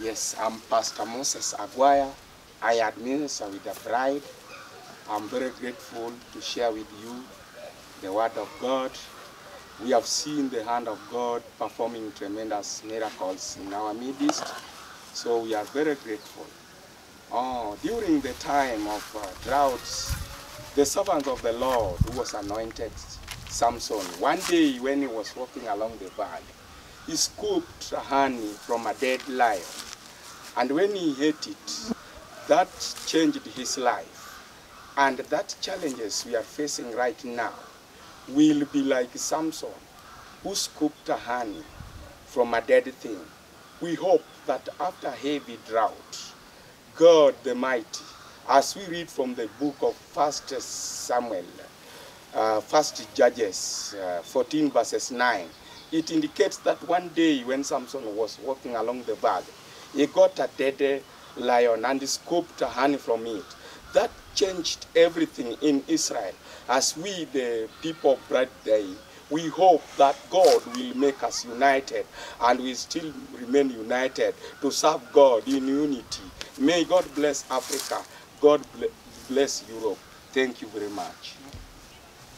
Yes, I'm Pastor Moses Agwaya. I administer with the bride. I'm very grateful to share with you the word of God. We have seen the hand of God performing tremendous miracles in our midst, so we are very grateful. Oh, during the time of uh, droughts, the servant of the Lord who was anointed, Samson, one day when he was walking along the valley, he scooped honey from a dead lion. And when he ate it, that changed his life. And that challenges we are facing right now will be like Samson, who scooped a honey from a dead thing. We hope that after heavy drought, God the Mighty, as we read from the book of First Samuel, uh, First Judges uh, 14 verses 9, it indicates that one day when Samson was walking along the valley, he got a dead lion and scooped honey from it. That changed everything in Israel. As we, the people of Bright Day, we hope that God will make us united and we still remain united to serve God in unity. May God bless Africa. God bless Europe. Thank you very much.